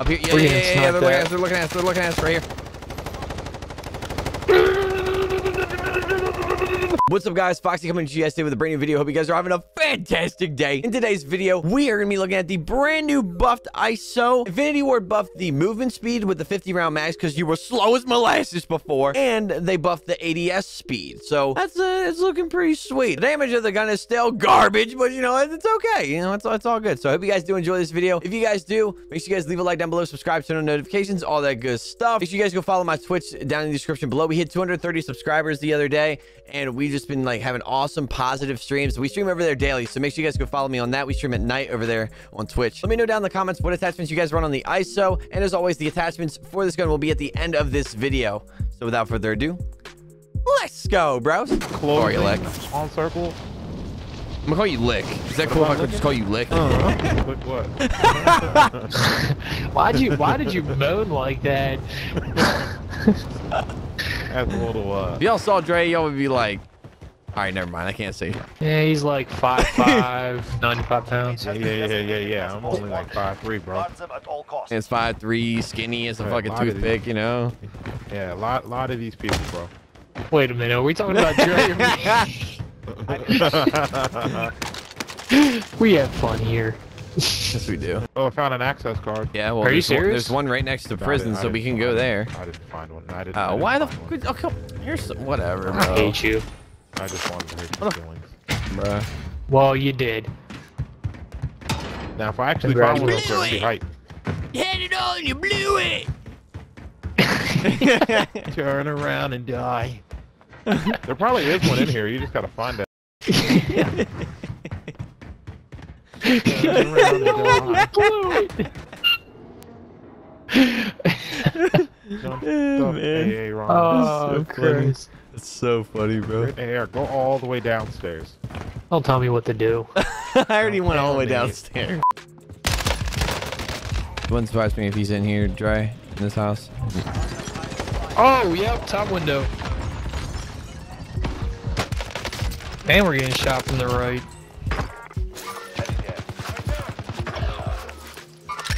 Up here. Yeah, yeah, yeah, yeah. They're looking at. us. They're looking at us. They're looking at us right here. What's up guys, Foxy coming to you guys today with a brand new video. Hope you guys are having a fantastic day. In today's video, we are going to be looking at the brand new buffed ISO. Infinity Ward buffed the movement speed with the 50 round max because you were slow as molasses before. And they buffed the ADS speed. So that's uh, it's looking pretty sweet. The damage of the gun is still garbage, but you know, it's okay. You know, it's, it's all good. So I hope you guys do enjoy this video. If you guys do, make sure you guys leave a like down below, subscribe, turn on notifications, all that good stuff. Make sure you guys go follow my Twitch down in the description below. We hit 230 subscribers the other day, and we just been like having awesome positive streams. We stream over there daily, so make sure you guys go follow me on that. We stream at night over there on Twitch. Let me know down in the comments what attachments you guys run on the ISO, and as always, the attachments for this gun will be at the end of this video. So without further ado, let's go, bros. Sorry, Lick. On circle. I'm gonna call you Lick. Is that cool if I could just call you Lick? Uh-huh. Look what? Why'd you why did you moan like that? That's a little uh. If y'all saw Dre, y'all would be like, all right, never mind. I can't say. Yeah, he's like 5'5", 95 pounds. Yeah, yeah, yeah, yeah, yeah. I'm only like five three, bro. Guard them at all costs. It's five three, skinny as a Right, fucking lot of toothpick, you know. Yeah, a lot, lot of these people, bro. Wait a minute, are we talking about Dre? we have fun here. Yes, we do. oh, I found an access card. Yeah, well, Are you there's, one, serious? there's one right next to No, I prison, didn't- so we can go there. I didn't find one. I didn't. Oh, I didn't why the find fuck? Oh, come, here's some, whatever, I hate you. I just wanted to hurt your What the- feelings. Bruh. Well, you did. Now, if I actually found one, real quick, I'd be hype. You had it all and you blew it. Turn around and die. there probably is one in here. You just gotta find it. Turn around and die. Don't- don't- man. Hey, hey, Ron. Oh, so funny. Chris. It's so funny, bro. Hey, go all the way downstairs. Don't tell me what to do. I already went all the way downstairs. it. Wouldn't surprise me if he's in here, dry in this house. Oh, yep, top window. And we're getting shot from the right.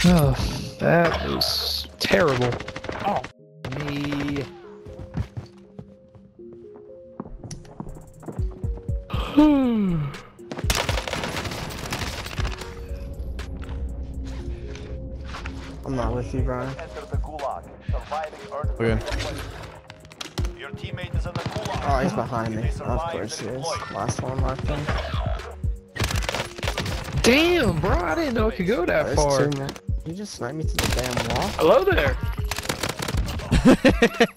Oh, that was terrible. Oh, me. I'm not with you, Brian. Enter the gulag. Surviving earns Okay. Your teammate is in the gulag. Oh, he's behind me. They Of course he is. Last one marked him. Damn, bro, I didn't know it could go that There's far. Two. You just sniped me to the damn wall. Hello there.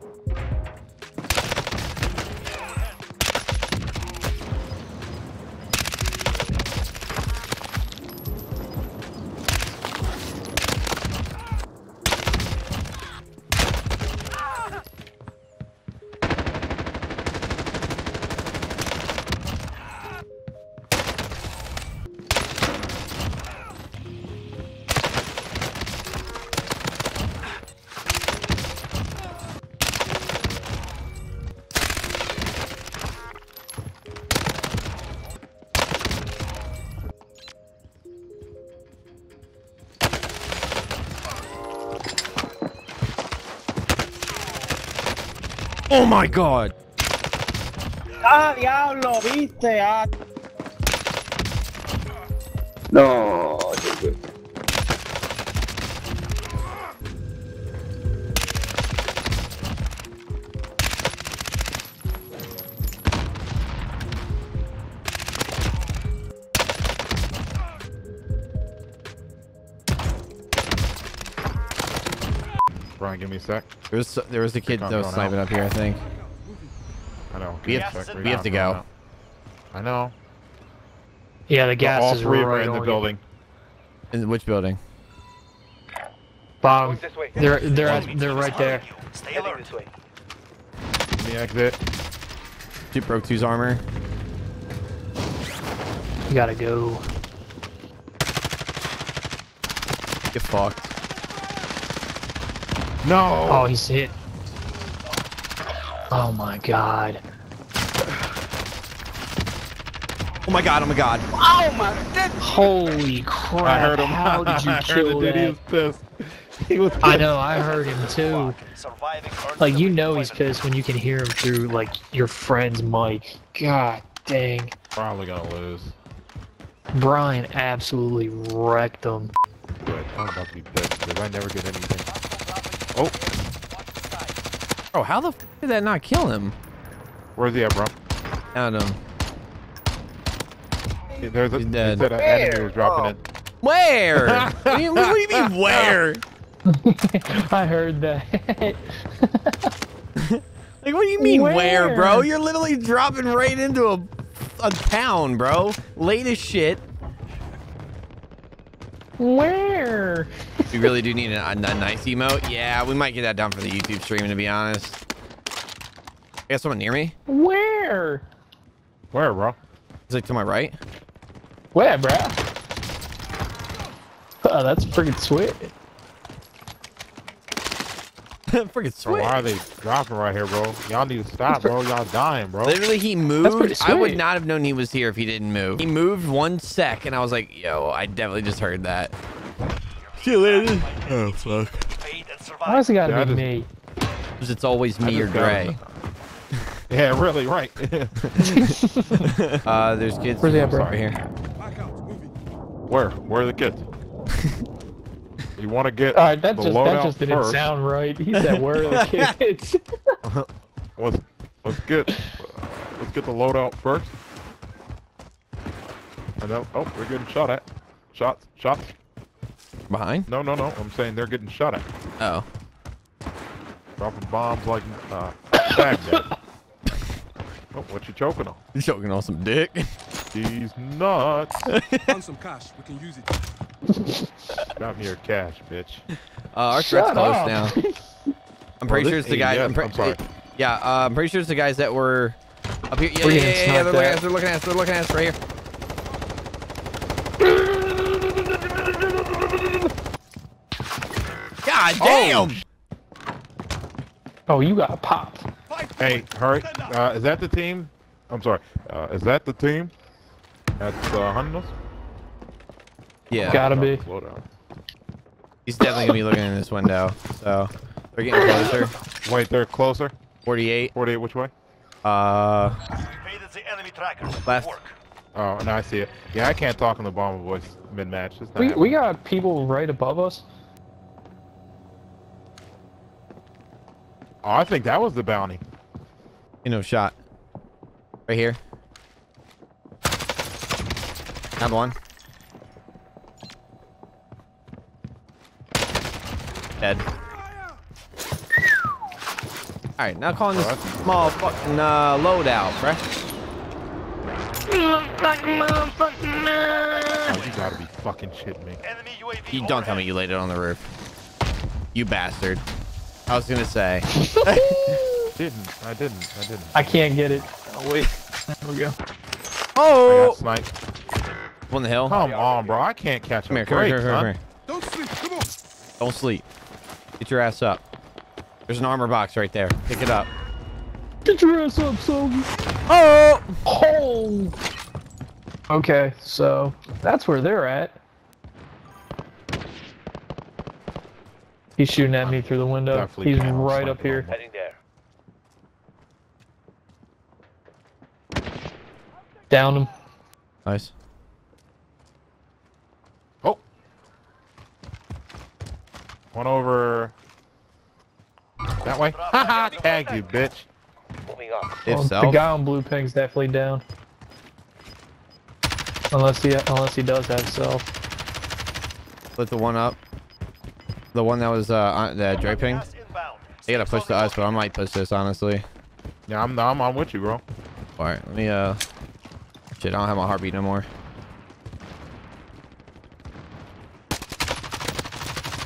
Oh my god! ¡Ah, diablo! ¿Viste? ¡Ah! No. Brian, give me a sec. There was there was a kid Recon that was sniping out. up here, I think. I know. We have- a sec. we have to go. out. I know. Yeah, the gas All is three right are in the on you. building. In which building? Bomb. They're they're at, they're right there. Stay alert. This way. Give me exit. Two broke two's armor. You gotta go. Get fucked. No. Oh, he's hit. Oh my god. Oh my god, oh my god. Oh my that... Holy crap. I heard him. How did you I heard kill the dude. He was pissed. He was I know, I heard him too. Like, you know he's pissed when you can hear him through, like, your friend's mic. God dang. probably gonna lose. Brian absolutely wrecked him. Good. I'm about to be pissed because I never get anything. Oh, Bro, how the f did that not kill him? where's he at, bro? Found him. There's a, He's he dead. said an enemy was dropping in. Oh. Where? what, do you, what do you mean where? I heard that. Like, what do you mean where, bro? You're literally dropping right into a, a town, bro. Late as shit. Where? We really do need a, a, a nice emote. Yeah, we might get that done for the YouTube stream, to be honest. I got someone near me. Where? Where, bro? It's like to my right. Where, bro? Oh, uh, that's freaking sweet. Freaking Bro, sweet. why are they dropping right here, bro? Y'all need to stop, bro. Y'all dying, bro. Literally, he moved. I would not have known he was here if he didn't move. He moved one sec, and I was like, yo, I definitely just heard that. See you later. Oh, fuck. Why has survived. it gotta Yeah, be just- me? Because it's always me or just got- Gray. Yeah, really, right. Uh, there's kids Where's he at, bro? right here. Where? Where are the kids? You want to get Alright, that the just that just didn't first. sound right. He said, "Where are the kids?" Let's let's get let's get the loadout first. And then, oh, we're getting shot at. Shots, shots. Behind? No, no, no. I'm saying they're getting shot at. Oh. Dropping bombs like uh, Baghdad. oh, what you choking on? You choking on some dick? These nuts. Found some cash. We can use it. Got me your cash, bitch. Uh, our threat's Shut close up. now. I'm pretty this sure it's the AES guys. I'm, pre- I'm sorry. Yeah, uh, I'm pretty sure it's the guys that were up here. Yeah, We're yeah, yeah, yeah, They're looking, at at. us, they're looking at us. They're looking at us right here. God damn! oh, you got popped. Hey, hurry. Uh, is that the team? I'm sorry. Uh, is that the team that's uh, hunting us? Yeah, Gotta be. Slow down. He's definitely gonna be looking in this window. So they're getting closer. Wait, they're closer. 48. 48, which way? Uh, Invaded the enemy tracker. Left. Work. Oh, now I see it. Yeah, I can't talk in the bomber voice mid-match. It's not We we got people right above us. Oh, I think that was the bounty. you know, shot. Right here. Have one. Dead. Alright, now calling this Alright. small fucking uh, loadout, bruh. Oh, you gotta be fucking shitting me. Enemy UAV. You don't tell me you laid it on the roof. You bastard. I was gonna say. Didn't. I didn't. I didn't. I can't get it. Oh, wait. There we go. I Oh! got sniped. On the hill. Come on, bro. I can't catch Come here, come here, come here, come here. Don't sleep. Come on. Don't sleep. Get your ass up. There's an armor box right there. Pick it up. Get your ass up, Sogi. Oh! Oh. Okay, so that's where they're at. He's shooting at me through the window. Definitely He's can't right up here. Heading there. Down him. Nice. Oh. One over. That way. Haha, tagged you, bitch. Moving on. If Well, so. The guy on blue ping's definitely down. Unless he unless he does have self. Split the one up. The one that was uh on the Dre ping. Gas inbound. They gotta push the us, but I might push this honestly. Yeah, I'm, I'm, I'm with you, bro. All right, let me uh. Shit, I don't have my heartbeat no more.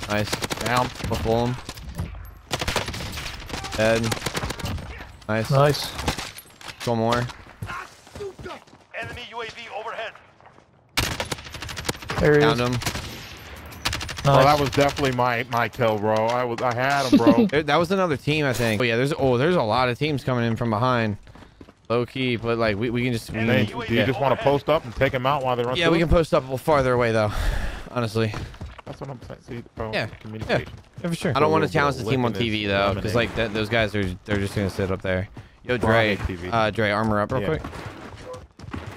Nice. Down. We'll pull him. Dead. Nice. Nice. One more. Enemy UAV overhead. There he Found is. him. Oh, Nice. that was definitely my my kill, bro. I was I had him, bro. There, that was another team, I think. Oh yeah, there's oh there's a lot of teams coming in from behind. Low key, but like we, we can just we Hey, do you yeah. just want to post up and take him out while they run? yeah through we can post up a little farther away though. Honestly. That's what I'm saying. See, bro. Yeah, Communication. Yeah, for sure. I don't want to challenge the team on TV his though, because like that, those guys are they're just gonna sit up there. Yo, Bro, Dre, TV. uh, Dre, armor up real Yeah. quick.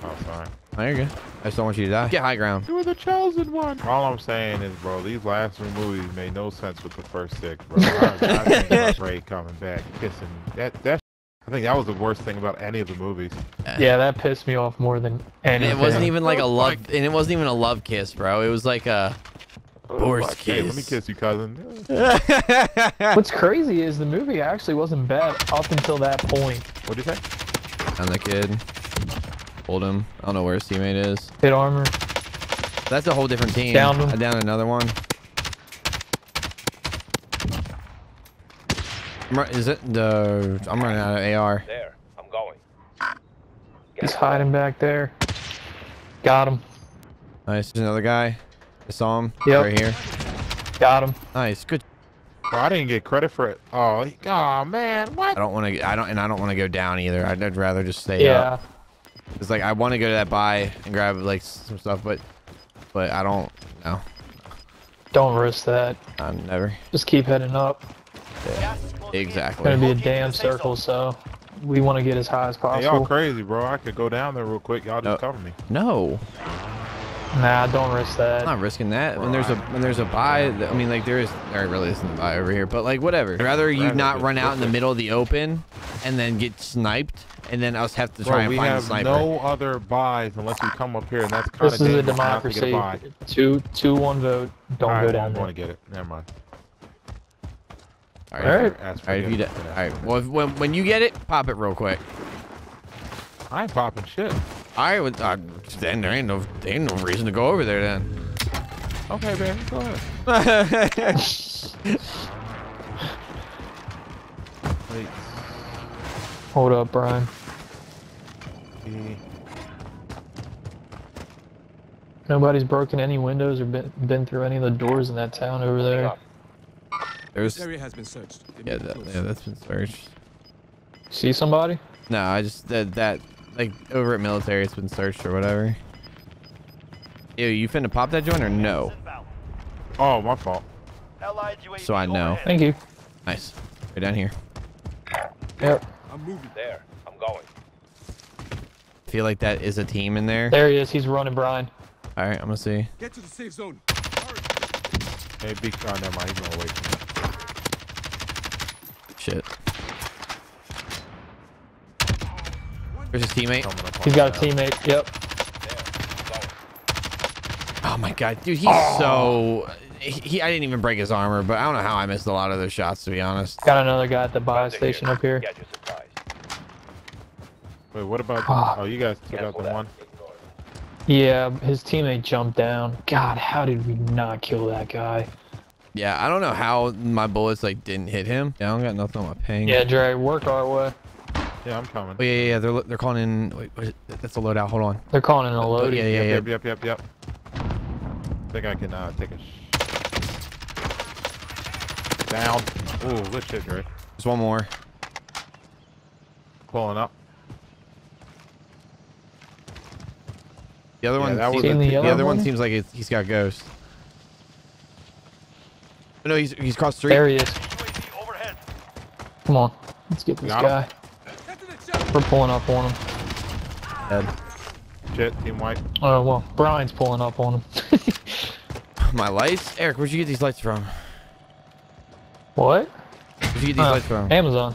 Oh, sorry. Oh, you're good. I just don't want you to die. Get high ground. You were the chosen one. All I'm saying is, bro, these last three movies made no sense with the first six, bro. I, I think about Rey coming back, kissing that. That. I think that was the worst thing about any of the movies. Yeah, that pissed me off more than anything. And it wasn't even like a love, and it wasn't even a love kiss, bro. It was like a Oh, horse Hey, let me kiss. kiss you, cousin. What's crazy is the movie actually wasn't bad up until that point. What'd you say? And the kid Hold him. I don't know where his teammate is. Hit armor. That's a whole different team. Down him. I downed another one. Is it the? I'm running out of AR. There. I'm going. He's hiding back there. Got him. Nice. There's another guy. I saw him Yep. right here. Got him. Nice. Good. Bro, I didn't get credit for it. Oh, he- oh man, I don't want to. I don't, and I don't want to go down either. I'd, I'd rather just stay Yeah. up. It's like I want to go to that buy and grab like some stuff, but, but I don't. No, Don't risk that. I'm never. Just keep heading up. Yeah, Exactly. It's Gonna be a damn circle, so we want to get as high as Hey, y'all crazy, bro. I could go down there real quick. Y'all just No. cover me. No, Nah, don't risk that. I'm that. not risking that. When there's a when there's a buy, I mean, like there is there really isn't a buy over here, but like whatever. I'd rather you not run out in the middle of the open, and then get sniped, and then us have to try Bro, and we find the have sniper. no other buys unless we come up here, and that's kind This of is a democracy. Two, two, one vote. Don't All right, go well, down I'm there. going to get it. Never mind. All All right. Ask All right, if you, forgiveness d- for all that. right. Well, if, when when you get it, pop it real quick. I ain't popping shit. I would. uh, then there ain't no there ain't no reason to go over there then. Okay, man, go ahead. Wait. Hold up, Brian. Nobody's broken any windows or been, been through any of the doors in that town over there. There's This area has been searched. Yeah, that, yeah, that's been searched. See somebody? No, I just that that like over at military, it's been searched or whatever. Ew, you finna pop that joint or no? Oh, my fault. So I know. Thank you. Nice. Right down here. Yep. I'm moving. There. I'm going. feel like that is a team in there. There he is. He's running, Brian. All right, I'm gonna see. Get to the safe zone. Hey, big. Oh, never mind. He's gonna wait. for me. Shit. There's his teammate. Coming up on He's got a teammate. Yep. Oh my god, dude, he's so. He, he- I didn't even break his armor, but I don't know how I missed a lot of those shots, to be honest. Got another guy at the buy station up here. Get your supplies. Wait, what about? Ah. oh, you guys took out the that. one. Yeah, his teammate jumped down. God, how did we not kill that guy? Yeah, I don't know how my bullets like didn't hit him. Yeah, I don't got nothing on my ping. Yeah, Dre, work our way. Yeah, I'm coming. Oh yeah, yeah, yeah. They're they're calling in. Wait, what is that's a loadout. Hold on. They're calling in a loading. yeah, yeah, yeah. Yep, yep, yep, yep. I think I can uh, take a. Sh- Down. Ooh, good shit, Dre. There's one more. Pulling up. The other Yeah, one. that was seems- a- the, the other other one one? seems like he's got ghost. No, he's he's crossed the street. There he is. Come on. Let's get this Got guy. Get to the chopper. We're pulling up on him. Dead. Shit, team white. Oh, well, Brian's pulling up on him. My lights, Eric. Where'd you get these lights from? what? Where'd you get these Uh, lights from? Amazon.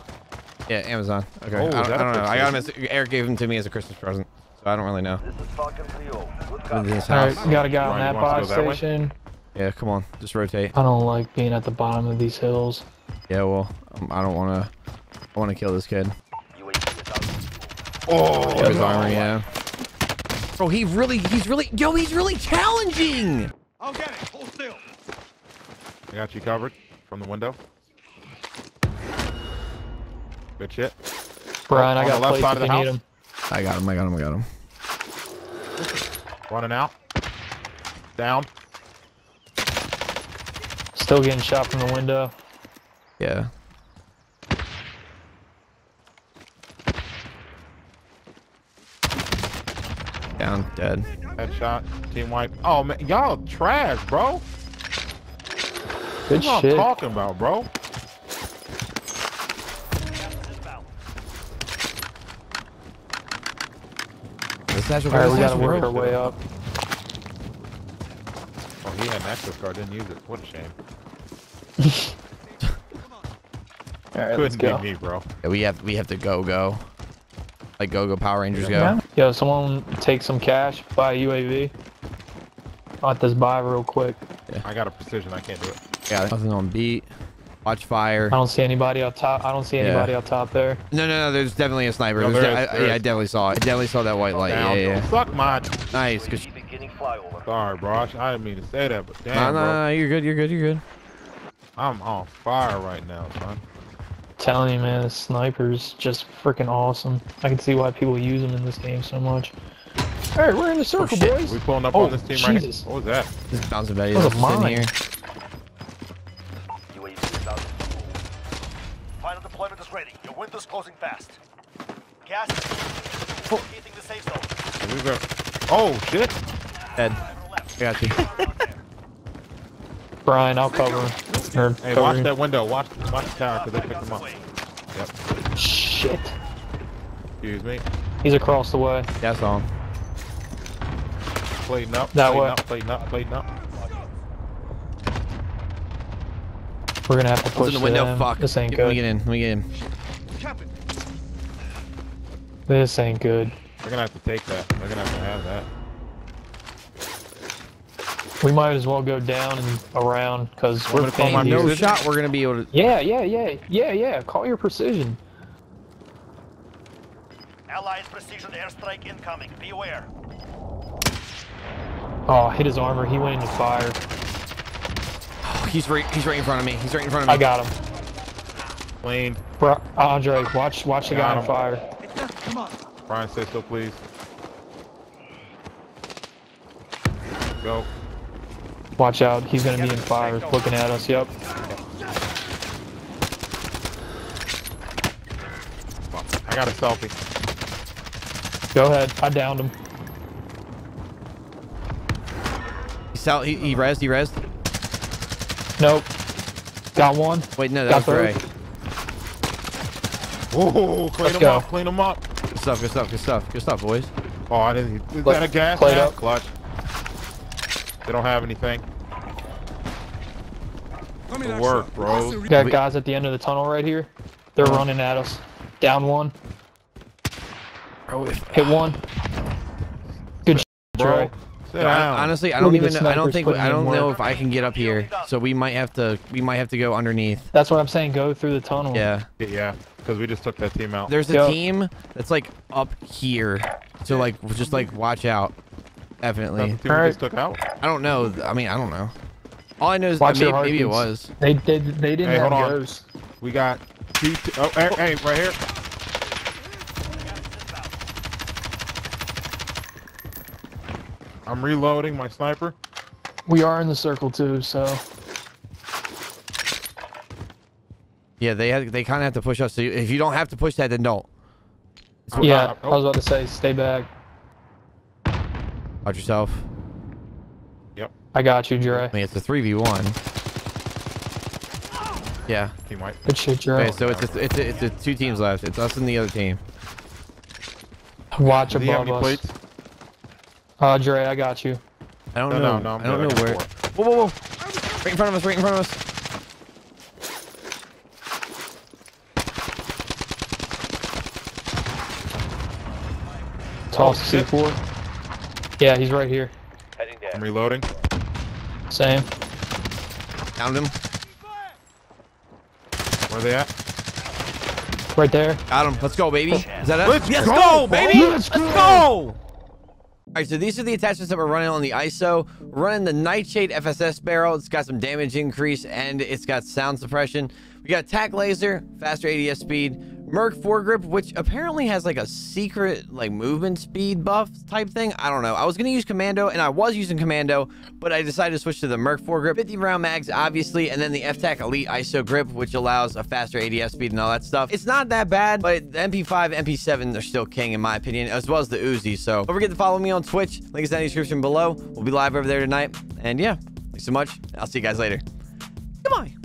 Yeah, Amazon. Okay. Oh, I, don't, that I a don't know. I got him. As, Eric gave them to me as a Christmas present, so I don't really know. This is Falcon 3 Good Went copy. to his house. got a guy on that you want buy us that way? station. Yeah, come on, just rotate. I don't like being at the bottom of these hills. Yeah, well, um, I don't want to. I want to kill this kid. UAV is out. Oh, Kill his armor, yeah. Bro, he really, he's really, yo, he's really challenging. I'll get it. Hold still. I got you covered from the window. Good shit. Brian, I got the left plates side of the house? I got him. I got him. I got him. Running out. Down. Still getting shot from the window. Yeah. Down, dead. Headshot. Team white. Oh man, y'all trash, bro. Good That's what I'm talking about, bro. This natural All right, we gotta work our way up. Oh, he had an access card, didn't use it. What a shame. All right, let's Couldn't go. be me, bro. Yeah, we have we have to go go. Like go go Power Rangers go. Yeah. Yo, someone take some cash, buy a UAV. I'll let this buy real quick. I got a precision. I can't do it. Yeah, nothing on beat. Watch fire. I don't see anybody up top. I don't see Yeah. anybody up top there. No, no, no. There's definitely a sniper. No, There's there de- is, I, yeah, I definitely saw it. I definitely saw that white light. Yeah, Down, yeah, don't yeah. Suck my. Nice. Good. sh- Beginning flyover. Sorry, bro. I, I didn't mean to say that, but damn, Nah, nah, bro. nah. You're good. You're good. You're good. I'm on fire right now, son. Telling you, man, the sniper's just freaking awesome. I can see why people use them in this game so much. All right, we're in the circle, oh, shit. boys. We pulling up Oh, on this team right here. Jesus. What was that? This bouncing Betty. That was That's a sitting mine. here. UAV is out. Final deployment is ready. Your window's closing fast. Gas is hitting the safe zone. We got. Oh shit! Dead. I got you. Brian, I'll cover. Or Hey, cover watch that window. Watch, watch the tower because they picked Guns him up. Yep. Shit. Excuse me. He's across the way. Yeah, I saw him. Plating up. That plating way. Up, plating up. Plating up. We're gonna have to What's push in the window? them. Fuck. This ain't good. Let me good. get in. Let me get in. Captain. This ain't good. They're gonna have to take that. We're gonna have to have that. We might as well go down and around because we're me to call my No music? shot. We're gonna be able to. Yeah, yeah, yeah, yeah, yeah. Call your precision. Allied precision airstrike incoming. Beware. Oh, hit his armor. He went into fire. He's right. He's right in front of me. He's right in front of me. I got him. Clean. Bro, Andre, watch, watch the guy Got on him. fire. Come on. Brian, say so, please. Go. Watch out. He's gonna be in fire, looking at us. Yep. I got a selfie. Go ahead. I downed him. He's out. He, he rezzed. He rezzed. Nope. Got one. Wait, no, that Got was through. Ray. Whoa, clean Let's them go. up. Clean them up. Good stuff. Good stuff. Good stuff. Good stuff, boys. Oh, I didn't. Is Play- that a gas play up. Clutch. They don't have anything. Come in, Good Aksha. work, bro. We got guys at the end of the tunnel right here. They're running at us. Down one. Bro, if, Hit one. Good sh- Bro, Trey. sit Hon- down. honestly, I don't at the even. know I don't think. I don't know work. if I can get up here. So we might have to. We might have to go underneath. That's what I'm saying. Go through the tunnel. Yeah. Yeah, because we just took that team out. There's a Yo. team that's like up here. So like, just like watch out. That's Definitely. the team we Alright. just took out. I don't know. I mean, I don't know. All I know is Watch maybe, maybe it was. They they, they didn't Hey, have hold on. We got two. T- oh, hey, hey, right here. I'm reloading my sniper. We are in the circle too, so Yeah, they had. They kind of have to push us. So if you don't have to push that, then don't. yeah. uh, I was about to say, stay back. Watch yourself. Yep. I got you, Dre. I mean, it's a three v one. Yeah. Team white. Good shit, Dre. Okay, so it's a, it's a, it's a two teams left. It's us and the other team. Watch Does he have above any us. plates? Uh, Dre, I got you. I don't No, know. no, no. I'm I don't good. know where. four. Whoa, whoa, whoa! Right in front of us! Right in front of us! Toss shit. C4. Yeah, he's right here. Heading I'm reloading. Same. Found him. Where are they at? Right there. Got him. Let's go, baby. Is that it? Let's Let's go, go, baby. Let's Let's go. All right, so these are the attachments that we're running on the ISO. We're running the Nightshade FSS barrel. It's got some damage increase and it's got sound suppression. We got Tac Laser, faster ADS speed, Merc foregrip, which apparently has like a secret like movement speed buff type thing. I don't know. I was gonna use commando and I was using commando, but I decided to switch to the Merc foregrip. 50 round mags, obviously, and then the FTAC Elite ISO grip, which allows a faster ADS speed and all that stuff. It's not that bad, but the MP5, MP7 are still king in my opinion, as well as the Uzi. So don't forget to follow me on Twitch. Link is in the description below. We'll be live over there tonight. And yeah, thanks so much. I'll see you guys later. Goodbye.